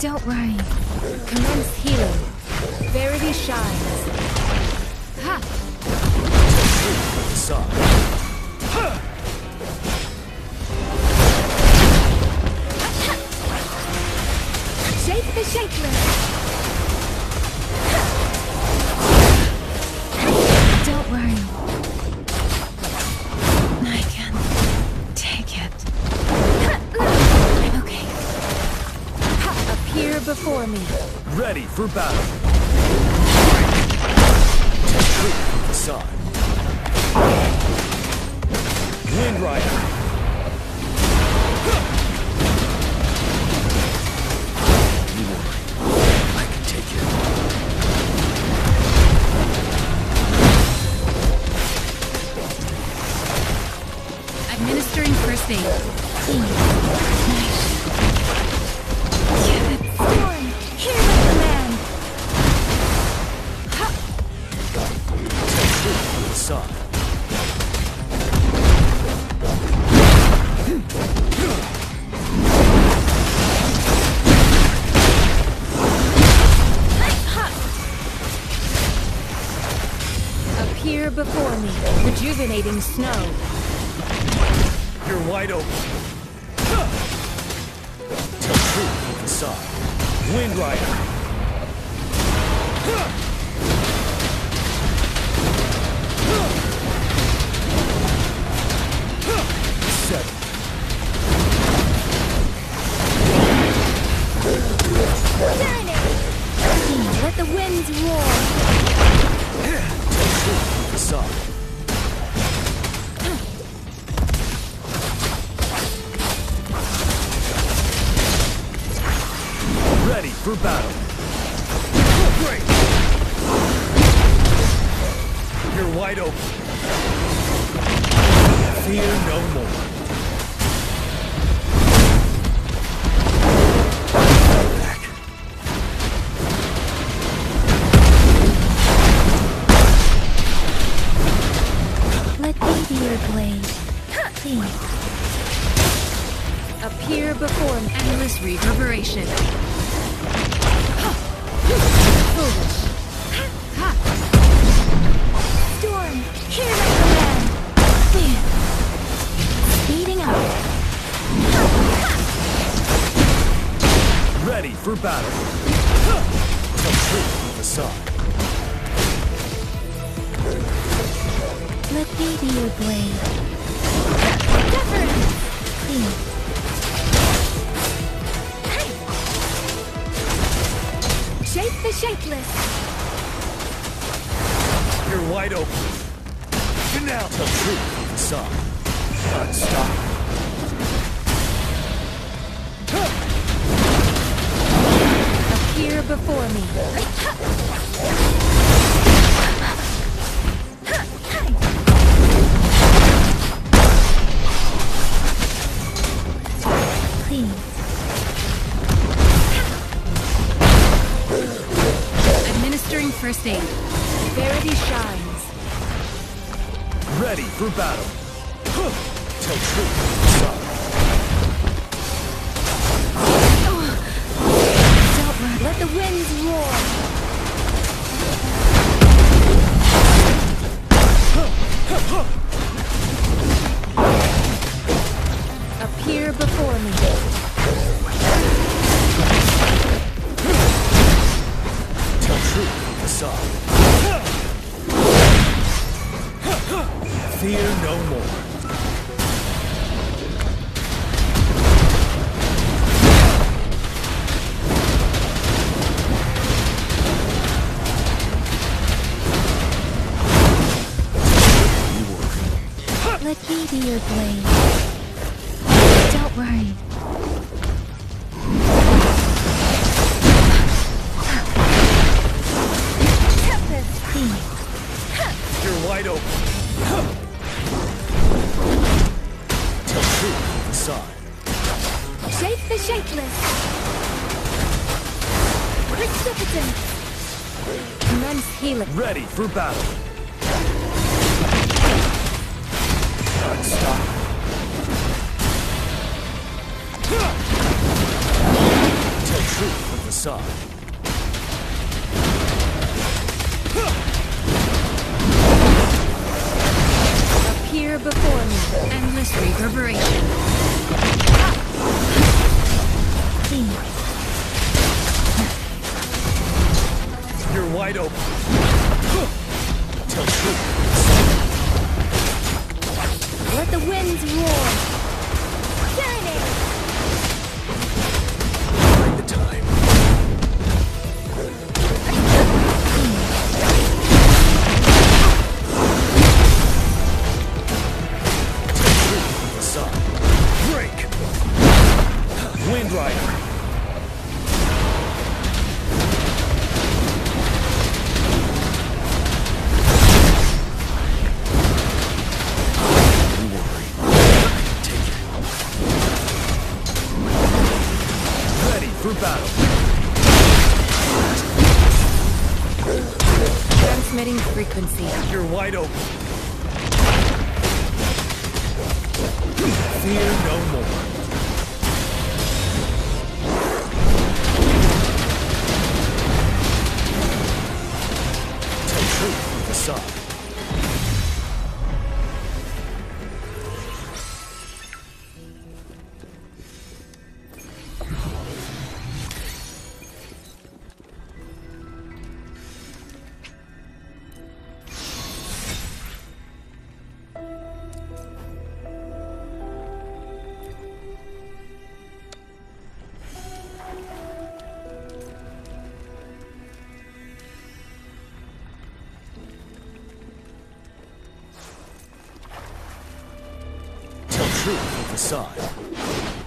Don't worry. Commence healing. Verity shines. Ha! The shapeless. Don't worry. I can take it. I'm okay. Appear before me. Ready for battle. Facade. Wind Rider. Appear before me. Rejuvenating snow. You're wide open. Tell truth, facade. Wind Rider. Seven. Let wide open. Fear no more. Back. Let me be your blade. Please. Appear before me. Endless reverberation. Be blade. Deference. Shape the shapeless. You're wide open. Now, come true, facade. Unstoppable. Appear before me. Ready for battle. Tell truth. Let the winds roar. Appear Fear no more. Let me be your blade. Don't worry. You're wide open. Facade. Shape the shapeless. Precipitant. Immense healing. Ready for battle. Unstoppable. Tell truth with facade. Appear before me. Endless reverberation. Tell truth. Let the winds roar. Serenade. Find the time. Facade. Break! Wind Rider. For battle. Transmitting frequency. You're wide open. Fear no more. Truth with facade.